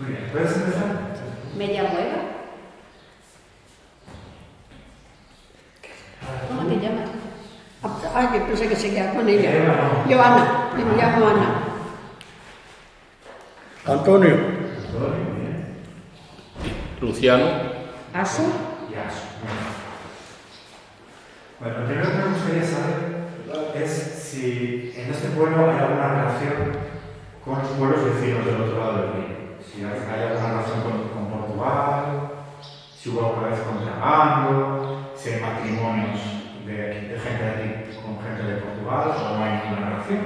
Muy bien, ¿puedes empezar? Me llamo Eva. ¿Cómo te llamas? Ah, que pensé que seguía con ella. Eva, no. Yo Ana, yo me llamo Ana. Antonio, Antonio, bien. Luciano, ¿Aso? Ya, Bueno, lo primero que me gustaría saber es si en este pueblo hay alguna relación con los pueblos vecinos del otro lado del río. Si hay hay alguna relación con, con Portugal, si hubo alguna vez contrabando, si hay matrimonios de, de gente de aquí con gente de Portugal, o no hay ninguna relación.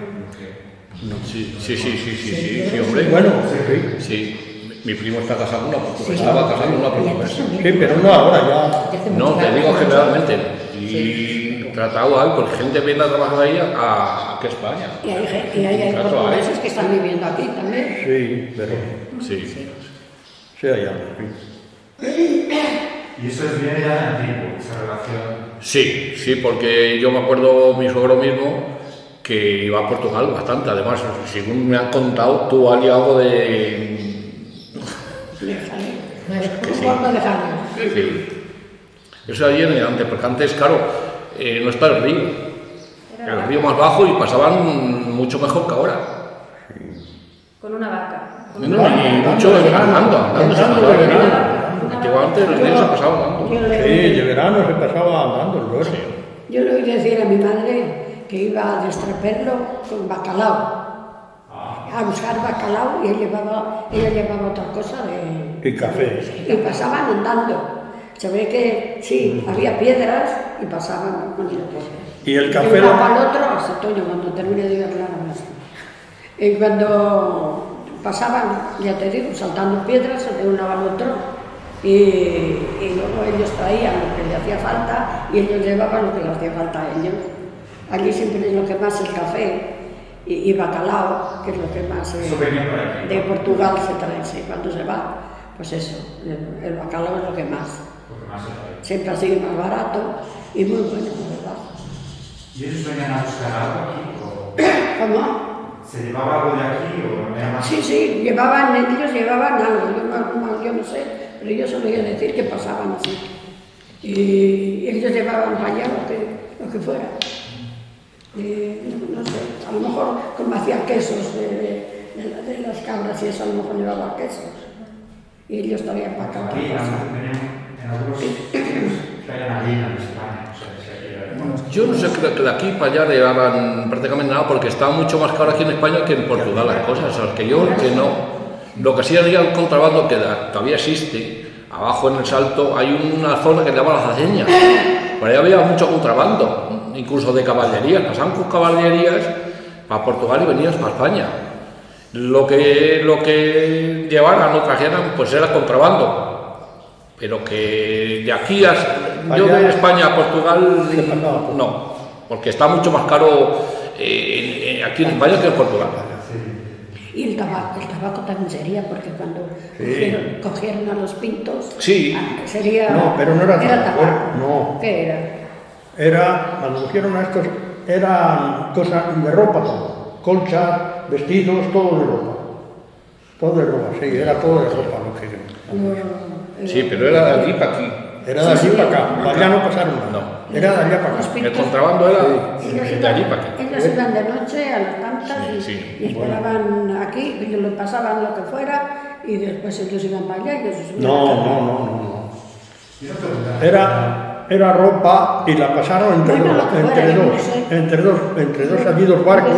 Sí, sí, sí, sí, sí, sí, sí, hombre. bueno, sí, Sí, mi mi primo está casado con una portuguesa, estaba casado con una portuguesa. sí, pero no ahora, ya. No, te digo generalmente. Y tratado hay, porque gente viene a trabajar ahí a, a España. Y hay, y hay, hay portugueses que están viviendo aquí también. Sí, pero Sí. sí hay algo, sí. Y eso es bien ya de antiguo, esa relación. Sí, sí, porque yo me acuerdo mi suegro mismo que iba a Portugal bastante. Además, según me han contado, tú Ali algo de. De dejarlo. Sí. Eso allí en antes, porque antes, claro, eh, no está el río. El río más bajo y pasaban mucho mejor que ahora. Con una vaca. Con No, una y mucho andando, andando se Andando pasaba de río. verano. Antiguamente el río se pasaba andando. Sí, de verano se pasaba andando el duero. yo le oí decir a mi madre que iba a destraperlo con bacalao. A buscar bacalao y él llevaba, ella llevaba otra cosa de... Y café. Y pasaban andando. Se ve que sí, había piedras y pasaban con el Y el De café un lado al otro, hasta Toño, cuando termine de hablar más. Y cuando pasaban, ya te digo, saltando piedras de un lado al otro, y, y luego ellos traían lo que le hacía falta y ellos llevaban lo que le hacía falta a ellos. Allí siempre es lo que más el café y, y bacalao, que es lo que más eh, de Portugal se trae, sí, cuando se va, pues eso, el, el bacalao es lo que más. Siempre ha sido más barato y muy bueno, verdad. ¿Y ellos venían a buscar algo aquí? ¿O ¿Cómo? se llevaba algo de aquí? ¿O más? Sí, sí, llevaban, ellos llevaban algo, yo no, no- yo no sé, pero yo solía decir que pasaban así. Y ellos llevaban para allá lo que, lo que fuera. No, no sé, a lo mejor como hacía quesos de, de- de la- de las cabras y eso, a lo mejor llevaba quesos. Y ellos traían para acá. Aquí para. Yo no sé, que de aquí para allá llevaban prácticamente nada porque está mucho más caro aquí en España que en Portugal las cosas. O sea, que yo que no. Lo que sí había el contrabando que da- todavía existe, abajo en el salto hay una zona que se llama las aceñas. Por ahí había mucho contrabando, incluso de caballerías. Pasaban con caballerías para Portugal y venían para España. Lo que, lo que llevaran o trajeran pues era contrabando. Pero que de aquí a yo Allá- de España a Portugal pasaba poco. no, porque está mucho más caro eh, en- aquí en España que en Portugal. Y el tabaco, el tabaco también sería, porque cuando cogieron, cogieron a los pintos, Sí. ah, sería... No, pero no era tabaco, tabaco. no. ¿Qué era? Era, cuando cogieron a estos, eran cosas de ropa todo. Colchas, vestidos, todo de ropa. Todo de ropa, sí, era todo de ropa lo que Sí, pero era de allí para aquí. Era de allí para acá, para allá no pasaron nada. No. Era de allá para acá. El contrabando era Ellos de allí iban, para aquí. ellos iban de noche a las tantas y, Sí, sí. y esperaban aquí, ellos les pasaban lo que fuera y después ellos iban para allá y ellos No, no, no, no, no. Y. Era, era ropa y la pasaron entre Bueno, dos, lo entre fuera, yo no dos, entre dos, entre dos dos barcos,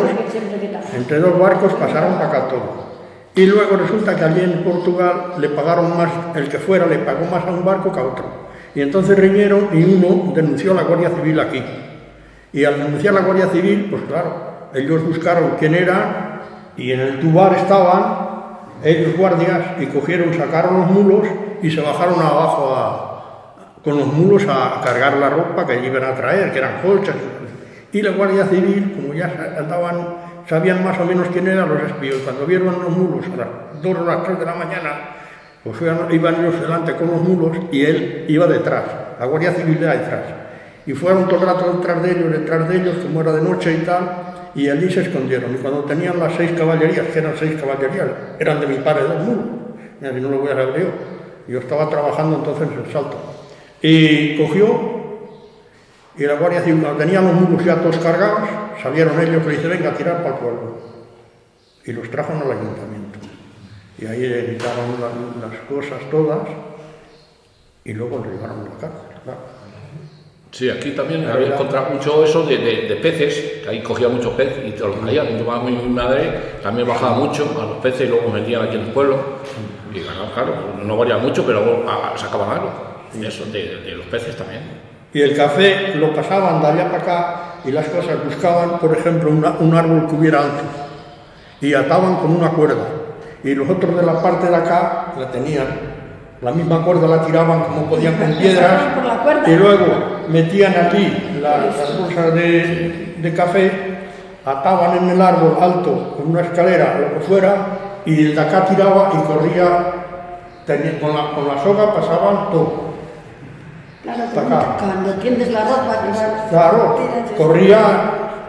entre dos barcos pasaron para acá todo. Y luego resulta que allí en Portugal le pagaron más, el que fuera le pagó más a un barco que a otro. Y entonces riñeron y uno denunció a la Guardia Civil aquí. Y al denunciar a la Guardia Civil, pues claro, ellos buscaron quién era y en el tubar estaban ellos guardias y cogieron, sacaron los mulos y se bajaron abajo a, con los mulos a cargar la ropa que iban a traer, que eran colchas. Y la Guardia Civil, como ya andaban, sabían más o menos quién eran los espías, cuando vieron los mulos a las 2 o las 3 de la mañana, pues iban, ellos delante con los mulos y él iba detrás, la Guardia Civil iba detrás. Y fueron todo el rato detrás de ellos, detrás de ellos, como era de noche y tal, y allí se escondieron. Y cuando tenían las seis caballerías, que eran seis caballerías, eran de mi padre dos mulos, Mira, si no lo voy a saber yo. Yo estaba trabajando entonces en el salto. Y cogió, y la Guardia Civil, cuando tenían los mulos ya todos cargados, salieron ellos y le dice, venga, tirar para el pueblo. Y los trajeron al ayuntamiento. Y ahí le quitaron la- las cosas todas y luego le llevaron a la cárcel. claro. Sí, aquí también había encontrado mucho eso de, de- de peces, que ahí cogía muchos peces y te los traían. Yo, mi, mi madre también bajaba mucho a los peces y luego vendían aquí en el pueblo. Y ganaba, claro, no valía mucho, pero luego ah, sacaban algo. Y eso, de, de los peces también. Y el café lo pasaban de allá para acá y las cosas buscaban, por ejemplo, una- un árbol que hubiera ancho y ataban con una cuerda. Y los otros de la parte de acá la tenían. La misma cuerda la tiraban como podían con piedras y luego metían allí la- las bolsas de, de café, ataban en el árbol alto con una escalera, lo que fuera, y el de acá tiraba y corría, con la, con la soga pasaban todo. Claro, acá. cuando tiendes la ropa, que Claro, corría,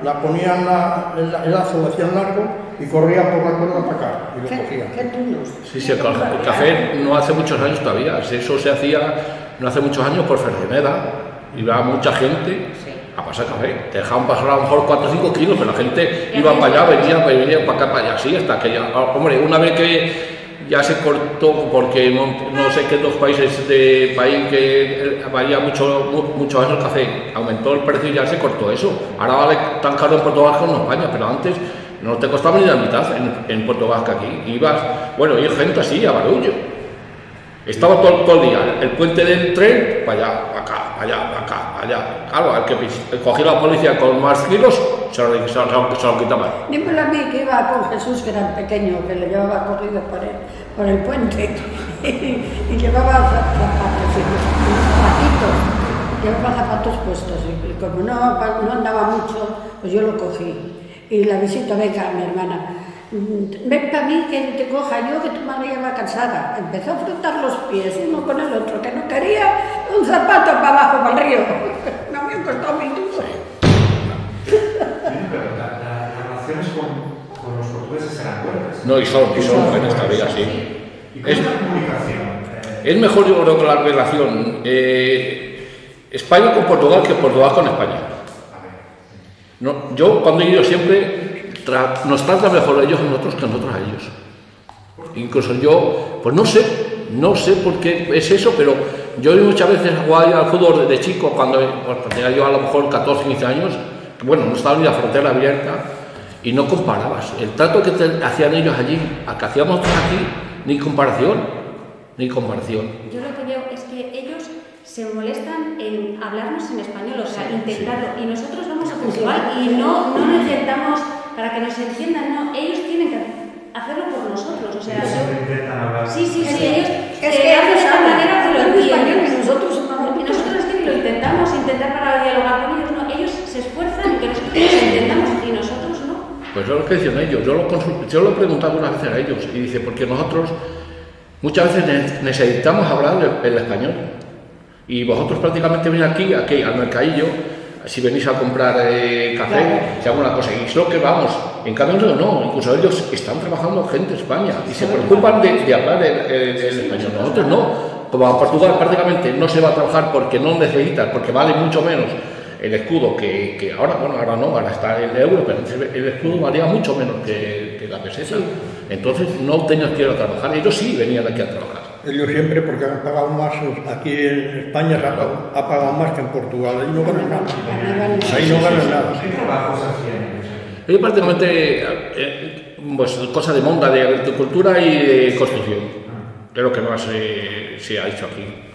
la ponían la- el, el lazo, lo hacían largo y corría por la cuerda para acá y lo ¿Qué, cogían. qué turnos? Sí, sí, el, el café no hace muchos años todavía. Eso se hacía no hace muchos años por Ferreneda. Iba mucha gente a pasar café. Te dejaban pasar a lo mejor 4 o 5 kilos, pero la gente iba para allá, venía, venía para acá, para allá, así, hasta que ya. Hombre, una vez que ya se cortó, porque no, sé qué dos países de país que valía mucho, mu- muchos años el café, aumentó el precio y ya se cortó eso. Ahora vale tan caro en Puerto Vasco como en España, pero antes no te costaba ni la mitad en, en Puerto Vasco aquí. Ibas, bueno, y gente así, a barullo. Estaba todo, todo el día, el puente del tren, para allá, acá, allá, acá, allá. Claro, al que cogía la policía con más kilos, se lo, se lo- se lo quitaban. Dímelo a mí que iba con Jesús, que era pequeño, que le llevaba corrido por el, por el puente y, llevaba za- zapatos, y zapatitos, llevaba zapatos puestos y como no, no andaba mucho, pues yo lo cogí. Y la visita, venga, mi hermana, ven para mí que te coja yo, que tu madre ya va cansada. Empezó a frotar los pies uno con el otro, que no quería un zapato para abajo, para el río. No me costó mi duro. Pero la- la- las relaciones con, con los portugueses eran buenas. No, y son, y son en esta vida, sí. ¿Y cómo Es- la comunicación? Eh, Es mejor, yo creo, que la relación eh, España con Portugal que Portugal con España. No, yo, cuando he ido siempre, tra- nos tratan mejor ellos a nosotros que nosotros a ellos. Incluso yo, pues no sé, no sé por qué es eso, pero yo muchas veces jugaba al fútbol de, de chico, cuando pues, tenía yo a lo mejor 14, 15 años, que, bueno, no estaba ni la frontera abierta, y no comparabas. El trato que te hacían ellos allí, a que hacíamos nosotros aquí, ni comparación, ni comparación. Yo lo que veo es que ellos se molestan en hablarnos en español, o sea, intentarlo. Y nosotros vamos a Portugal y no, no lo intentamos para que nos entiendan, no, ellos tienen que hacerlo por nosotros. O sea, ellos yo- siempre intentan hablar. sí, sí, sí, ellos es eh, que hacen de esta saben, manera que lo entienden. y nosotros nosotros es que lo intentamos intentar para dialogar con ellos, no, ellos se esfuerzan que nosotros los entendamos y nosotros no. Pues yo lo que dicen ellos, yo lo, consul- yo lo he preguntado unas veces a ellos y dice, porque nosotros muchas veces ne- necesitamos hablar el, el español y vosotros prácticamente venís aquí, aquí al mercadillo, si venís a comprar eh, café, Claro. si alguna cosa, y es lo que vamos, en cambio no, incluso ellos están trabajando gente de España. Y se preocupan de, de hablar el, el- el español, nosotros no. Como a Portugal prácticamente no se va a trabajar porque no necesitan, porque vale mucho menos el escudo que, que ahora, bueno, ahora no, ahora está el euro, pero el escudo valía mucho menos que, que la peseta. Entonces no tenías que ir a trabajar, ellos sí venían aquí a trabajar. Ellos siempre, porque han pagado más, aquí en España se ha pagado, ha pagado más que en Portugal, ahí no ganan nada. Ahí no ganan nada. ¿Qué trabajos hacían ellos prácticamente, eh, pues cosas de monda, de agricultura y de construcción. Es lo que más eh, se ha hecho aquí.